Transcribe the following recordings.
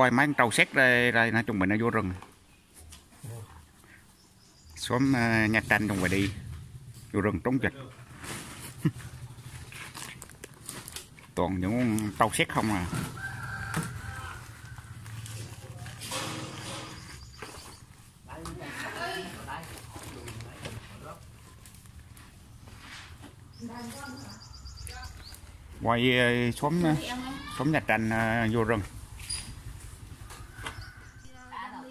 Quay mấy con trâu xét đây, đây nói chung mình nó vô rừng. Xóm ờ, nha tranh trong ngoài đi. Vô rừng trốn dịch. Toàn những con trâu xét không à. Quay ờ, xóm ờ, xóm nhà tranh vô rừng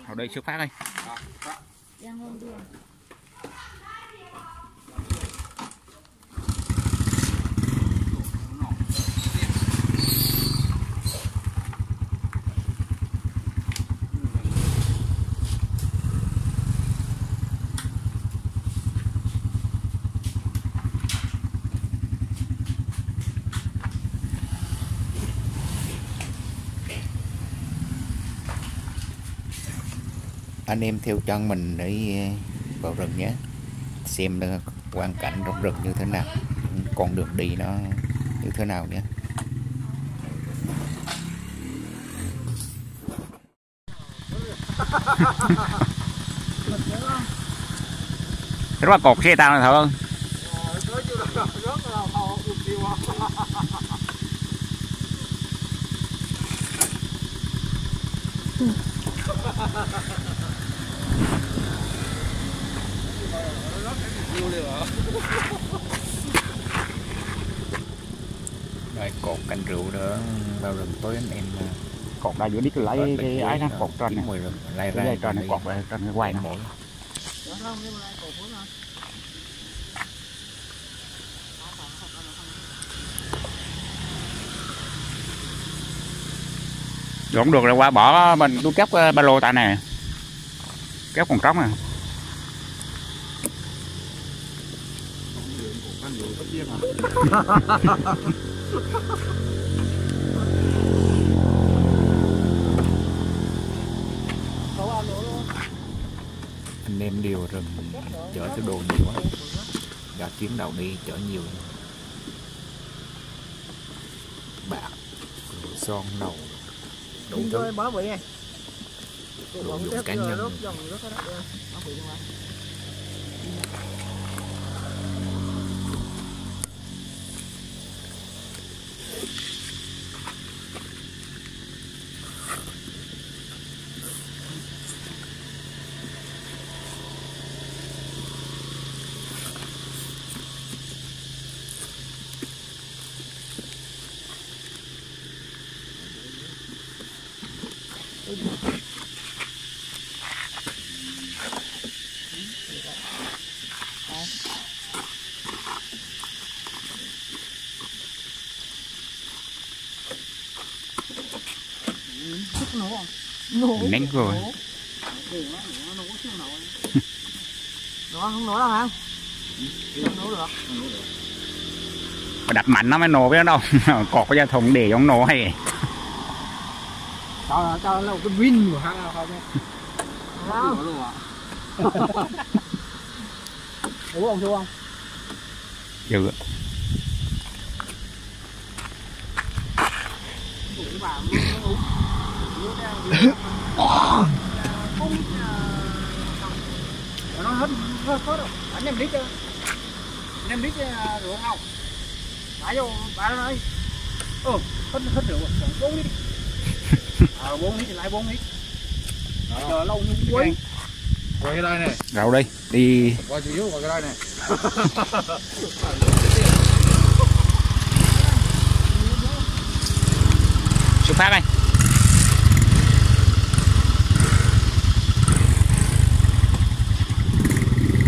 ở đây chưa phát đây. Anh em theo chân mình để vào rừng nhé. Xem ờ, quang cảnh trong rừng như thế nào. Con đường đi nó như thế nào nhé. Rất là cột xe tao này thật không rồi cột canh rượu nữa. Vào rừng tối anh em ờ, cột ra giữa đít lấy cái ái nó cột trên này cái ra trên này cột lại trên cái quay nó không được rồi qua bỏ mình tôi kéo ờ, ba lô tại này kéo còn trống à anh em điều rừng chở cái đồ nhiều quá. Gà chuyến đầu đi chở nhiều. Bạc son nầu đủ thứ. Bỏ này. đồ dùng cá nhân dòng rất cái đó. Bỏ vị ngoài. Sức nổ không? Nổ. Nén rồi nó không nổ đâu hả? Không nổ được. Mà đập mạnh nó mới nổ với nó đâu. Cột cái thùng để giống nổ hay Cho cho nó cái win của hắn nào không. Không. ạ. Đủ không thua không? vào luôn, nó à, hết hết hết rồi anh em lít chưa anh em lít à, rượu không bả vô bả nó nói ừ hết hết rượu rồi bốn lít ờ bốn lít thì lại bốn lít chờ lâu như quý Qua cái đây? Này, rau đây đi. Qua chủ yếu qua cái đây này. xuất phát đây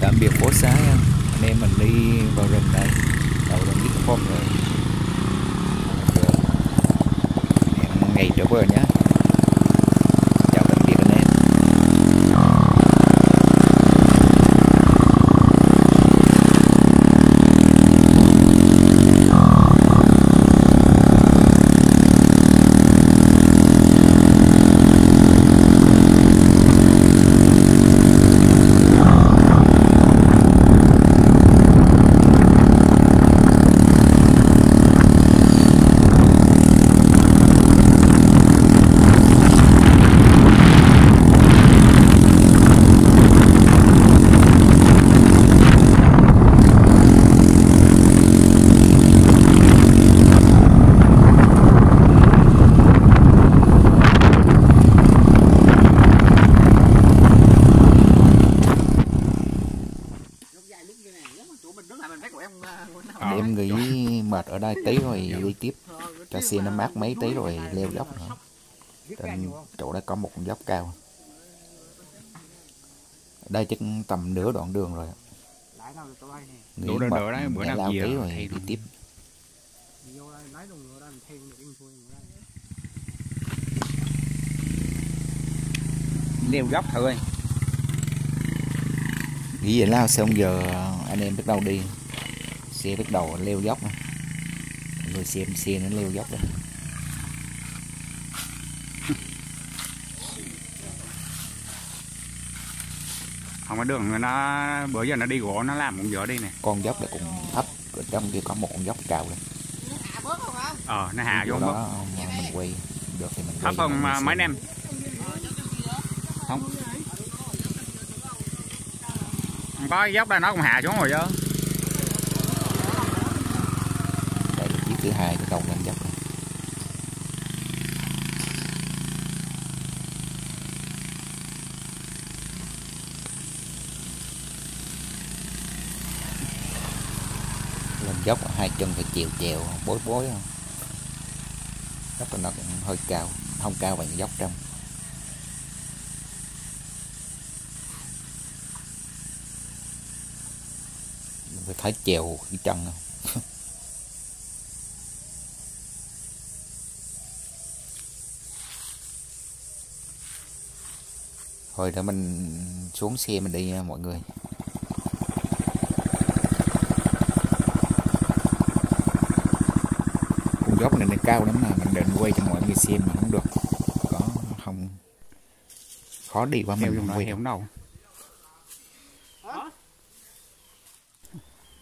tạm biệt phố xá anh em mình đi vào rừng đây. Vào rừng biết phong rồi. Ngày trở về nhé xe nó mát mấy tí rồi leo dốc nữa. Trên chỗ đây có một con dốc cao. Đây chắc tầm nửa đoạn đường rồi. Nghỉ đấy, bữa nào lao tí rồi đi tiếp. Leo dốc thôi nghĩ vậy lao xong giờ anh em bắt đầu đi. Xe bắt đầu leo dốc. nè người xem xe nó leo dốc đây không có đường nó bữa giờ nó đi gỗ nó làm cũng dở đi nè. Con dốc là cũng thấp ở trong kia có một con dốc cao đây ờ nó hạ vô đó mình quay được thì mình thấp mà người mấy em? Không. Không có dốc đây nó cũng hạ xuống rồi chứ đây là chiếc thứ hai cái cầu lên dốc này. lên dốc hai chân phải chèo chèo bối bối không? Dốc nó cũng hơi cao, không cao bằng dốc trong. Mình phải thấy chèo cái chân không? Thôi để mình xuống xe mình đi nha mọi người. Con dốc này nó cao lắm mà mình định quay cho mọi người xem mà không được. Có không? Khó đi theo mình quay theo đâu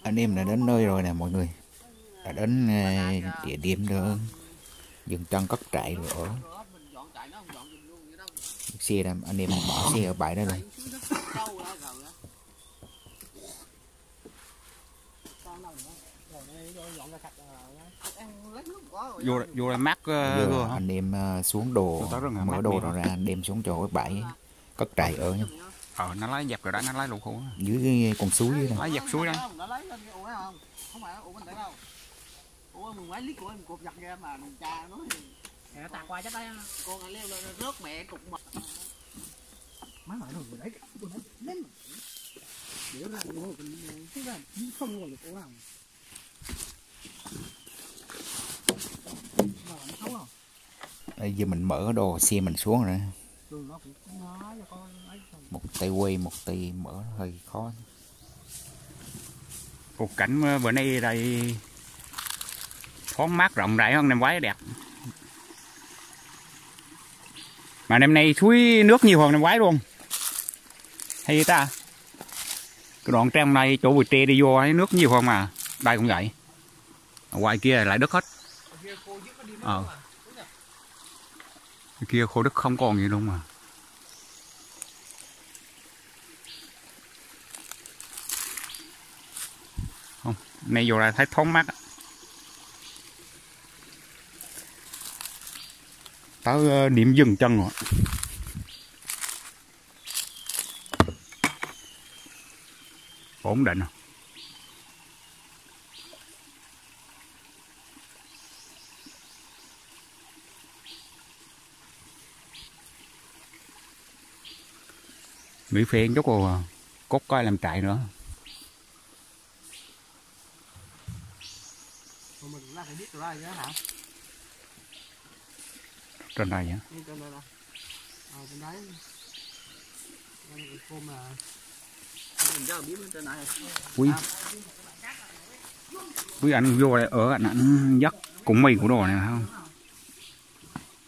anh em đã đến nơi rồi nè mọi người. Đã đến ờ, địa điểm nữa. Dừng chân cất trại rồi ở xe đây anh em bỏ xe ở bãi đó rồi vô vô đây mát uh, anh em ờ, xuống đồ là mở đồ rồi ra đem xuống chỗ cái bãi cất trại ở nhá. ờ nó lấy dẹp rồi đó nó lấy lục khu dưới cái con suối dưới này lấy dẹp suối đó. Nó lấy lên cái đó không không phải ổ bên đấy đâu? Ổ mười mấy lít của em cột giặt ra mà mình cha nói nó tạt qua chắc đấy con này leo lên nó rớt mẹ cục mật. Má mày rồi đấy nói lên để ra mình chúng ta không ngồi được ổ nào. Nó Đây giờ mình mở đồ xe mình xuống rồi đường nó cũng nói cho con ấy không một tay quay một tay mở hơi khó. Cuộc cảnh bữa nay đây thoáng mát rộng rãi hơn năm ngoái đẹp mà năm nay suối nước nhiều hơn năm ngoái luôn. Hay ta? Cái đoạn trang này chỗ bụi tre đi vô ấy, nước nhiều hơn mà. Đây cũng vậy. Ở ngoài kia lại đất hết. Ờ. À. kia khô đất không còn gì luôn mà. Không, nay vô là thấy thoáng mát á. tới điểm dừng chân rồi ổn định rồi Mỹ phiền chút rồi cốt ờ, coi làm trại nữa. Mình ra phải biết rồi hả? Trên này Ui. Ui anh vô đây ở anh anh dắt cũng mì của đồ này không?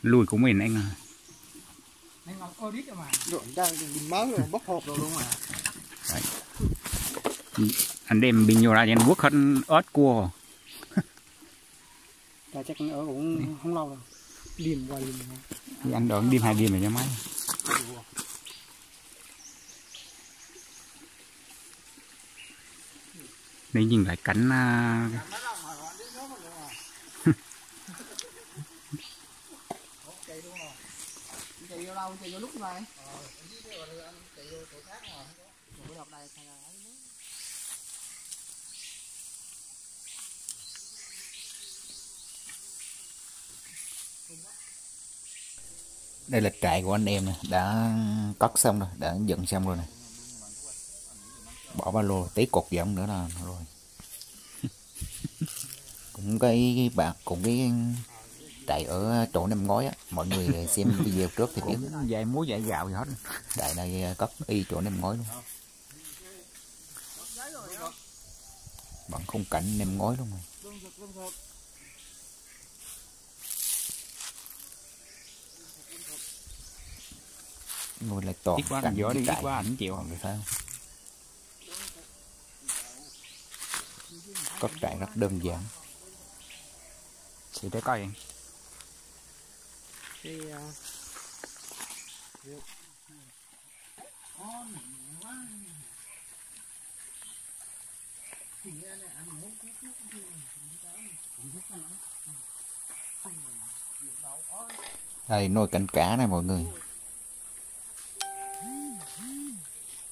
Lùi của mình anh à. Rồi Rồi rồi rồi mà Anh đem bình vô ra cho anh quất hết ớt cua. Là chắc ở cũng không lâu đâu Liềm qua liềm qua anh đợi đêm hai đêm rồi cho mấy. Đây nhìn lại cảnh à, Chạy vô lúc này. Chạy vô chỗ khác mà Bữa đọc đây thay là đây là trại của anh em nè. Đã cất xong rồi đã dựng xong rồi nè. Bỏ ba lô tí cột giọng nữa là rồi. Cũng cái bạc cũng cái trại ở chỗ nằm ngói á. Mọi người xem video trước thì biết. Dạy múa dạy gạo gì hết. Trại này cất y chỗ nằm ngói luôn. Bằng khung cảnh nằm ngói luôn rồi ngồi lại toàn ít quá gió đi ít trại quá ảnh chịu. Rồi sao? Cất trại rất đơn giản. Thì để coi. Đây nồi canh cá này mọi người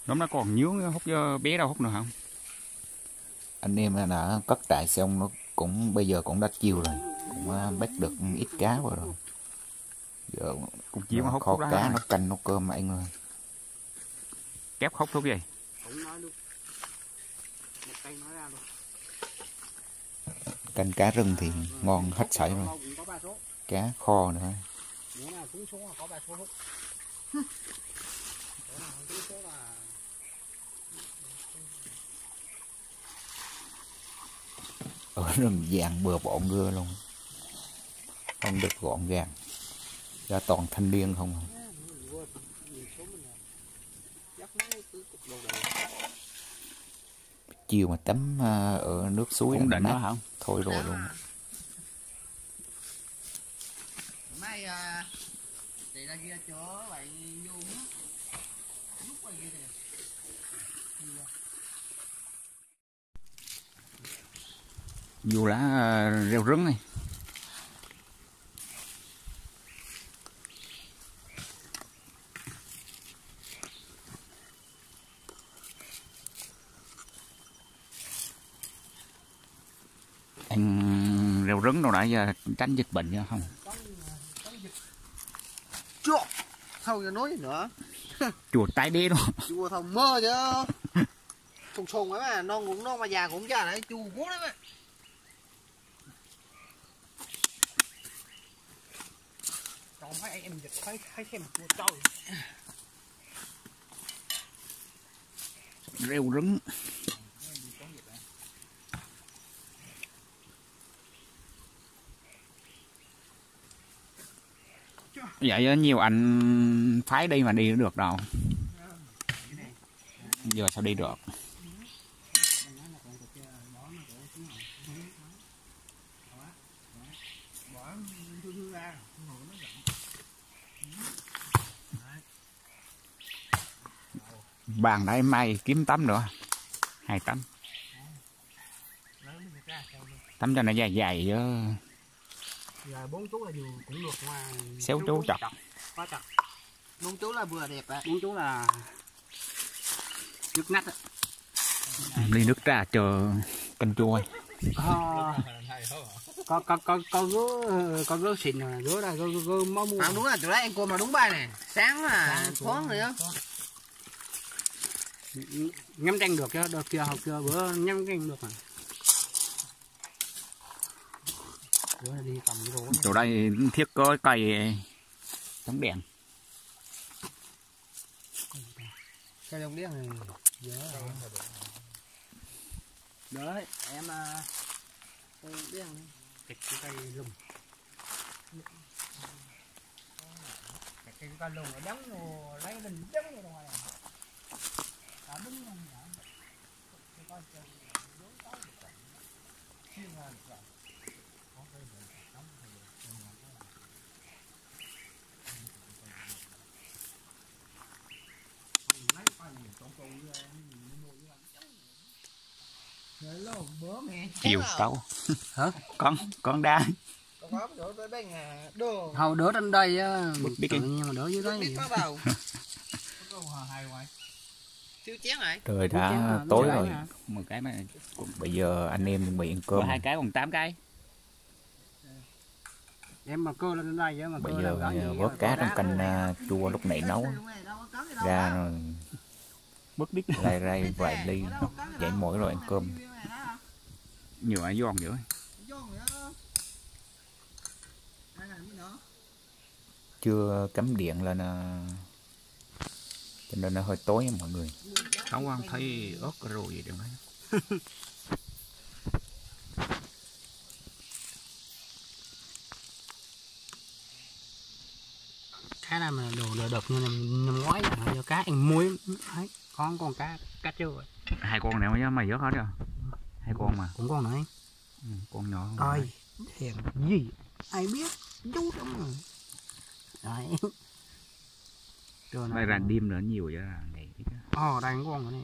nó nó còn nhướng hút cho bé đâu hút nữa không anh em đã cất trại xong nó cũng bây giờ cũng đã chiều rồi cũng à, bắt được ít cá vào rồi giờ cũng chỉ mà hút kho cá ra nó canh nó cơm mà anh ơi kép hút hút gì Không nói luôn. Một tay nói ra luôn. canh cá rừng thì ngon hết sảy rồi Cũng có ba số. cá kho nữa Nếu nào trúng số là có ba số hút. Chỗ nào không trúng số là ở rừng vàng bừa bộn gưa luôn không được gọn gàng ra toàn thanh niên không à. nó chiều mà tắm à, ở nước suối cũng định đó hả thôi rồi luôn Mai à, chạy ra kia chỗ lại vô nước. Lúc qua kia. Dù lá ờ, rêu rứng này anh rêu rứng đâu đã giờ tránh dịch bệnh chứ không Chua. Thôi giờ nói gì nữa. chuột tái đế đó Chua thằng mơ chứ. Sùng sùng ấy mà, non cũng non mà già cũng già đấy, chua quá đấy mà. Mấy em dịch thấy thấy xem chua trời rêu rứng. Dạ, Vậy nhiều anh phái đi mà đi được đâu. Giờ sao đi được? Bàn đấy mai kiếm tấm nữa. Hai tấm. Tấm cho nó dài dài chứ. Giờ bốn chú là dù cũng được mà xéo chú chọc. Bốn chú là vừa đẹp á. Bốn chú là nước nát á. ly nước trà chờ canh chua. Ờ, có có có có gứa có gứa xịn rồi gứa là gứa gứa, máu mua. Đúng là chỗ đấy anh cô mà đúng bài này. Sáng là thoáng rồi á nhắm tranh được chứ đợt kia học kia bữa nhắm tranh được mà bữa đi cầm cái chỗ đây thiết có cây tấm đèn. Cái đồng điếc này dễ đấy em à điếc này. Kịch cái cây lùm cái cây lùm nó đắng rồi lấy mình đắng rồi ngoài này chiều tấu Hả? con con đa có có đổ tới bên đồ Hầu đỡ trên đây á, biết tự đi. nhiên mà đỡ dưới đấy. biết có thiếu chén rồi. Trời đã tối rồi. một cái mà bây giờ anh em chuẩn bị ăn cơm. Hai cái còn tám cái. Em mà cơ lên đây vậy mà bây giờ à, vớt cá trong canh à, chua lúc nãy nấu. Ra rồi. Bất đích lai rai vài ly vậy mỗi rồi ăn cơm. Nhiều ai giòn nữa chưa cắm điện lên à, cho nên nó hơi tối á mọi người. Không ăn thấy ớt rồi gì đừng thấy cá này mà đồ lừa đực như năm, năm ngoái là cho cá ăn muối. Ấy con con cá cá chưa rồi hai con này mới mày vớt hết rồi hai con mà. Cũng con này. Ừ, con nhỏ coi thèm gì? Ai biết? Chú trong rồi đấy Rồi đây là đêm nữa nhiều vậy là ngày ít á. Ồ, đây có con rồi này.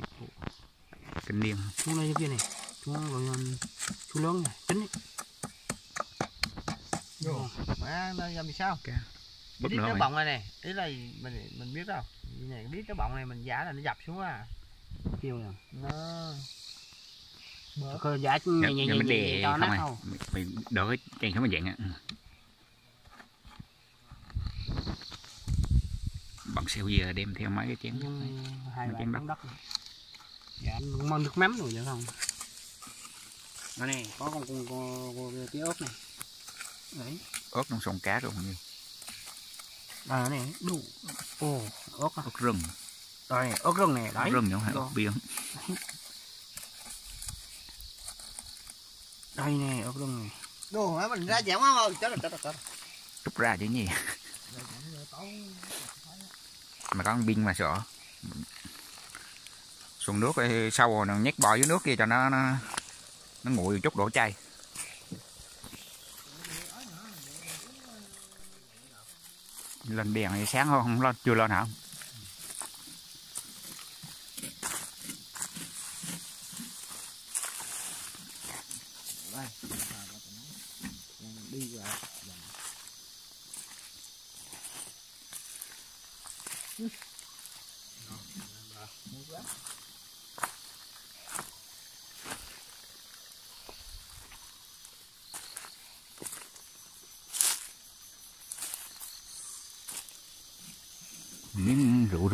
kinh niên Xuống đây kia này. Xuống rồi chú lớn này, tính ấy. Vô. Má nó làm sao? bất Biết nó mày bọng này nè. Ý là mình mình biết đâu. Như này biết nó bọng này mình giả là nó dập xuống à. Kêu nè. Nó Cơ giả Dạ, nhẹ nhẹ dạ, nhẹ mình nhẹ đè cho mày không. mày, mày đỡ cái chèn không mà dạng á Ừ. bằng xeo giờ đem theo mấy cái chén Nhưng hai chén đất. này. Dạ anh mong nước mắm rồi vậy không? Đó nè, có con con con, con cái ớt này. Đấy. ớt trong sông cá rồi như Đây này, đủ. Ồ, ớt à. ớt rừng Đây, ớt rừng này, ớt đấy. rừng nhỏ hay ớt biển Đây nè, ớt rừng này. đồ hả mình ra giảm không? Chết rồi, chết rồi, chết rồi. rút ra chứ gì mà có con pin mà sợ. Xuống nước ấy, sau rồi nó nhét bò dưới nước kia cho nó nó, nó nguội chút đổ chay lên đèn thì sáng không không lên chưa lên hả miếng rượu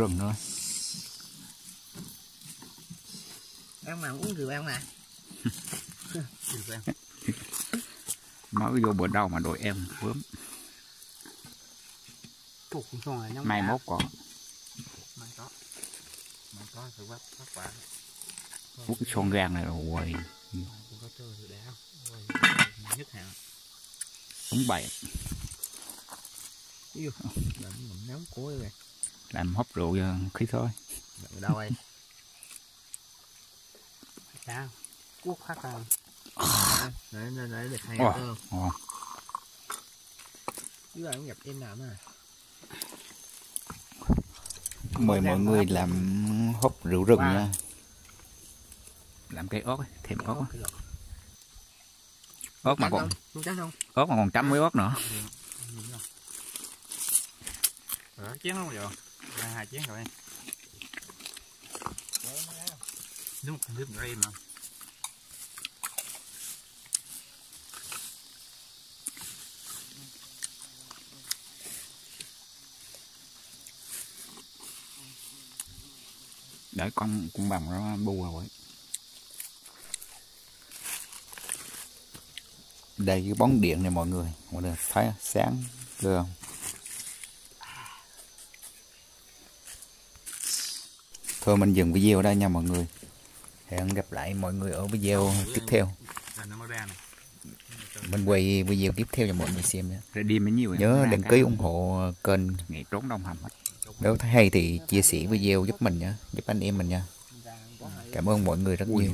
rừng nữa Ăn mà uống rượu ăn mà. mới vô bữa đâu mà đội em bướm Thuộc cũng xong rồi. mai mốt có Mai có. Mai có phải bắt bắt quả. cái son gan này rồi nhất hạn. đúng bậy nấu cối rồi. Làm hấp rượu cho khí thôi đâu đây? Sao? Cuốc khác rồi. Để để để được hai Wow. cơm. Chứ là cũng nhập em nào nữa. mời mọi người làm húp rượu rừng Wow. nha làm cái ớt thêm ớt ớt mà còn không? Không không? ớt mà còn chấm với ớt nữa chén không rồi ra hai chén rồi. Đúng, nước của em mà. để con cũng bằng nó bu rồi đây cái bóng điện này mọi người mọi người thấy sáng được không thôi mình dừng video ở đây nha mọi người. Hẹn gặp lại mọi người ở video tiếp theo. Mình quay video tiếp theo cho mọi người xem nhiều nhớ đăng ký ủng hộ kênh. Ngày trốn đông hầm nếu thấy hay thì chia sẻ video giúp mình nhé giúp anh em mình nha. Cảm ơn mọi người rất nhiều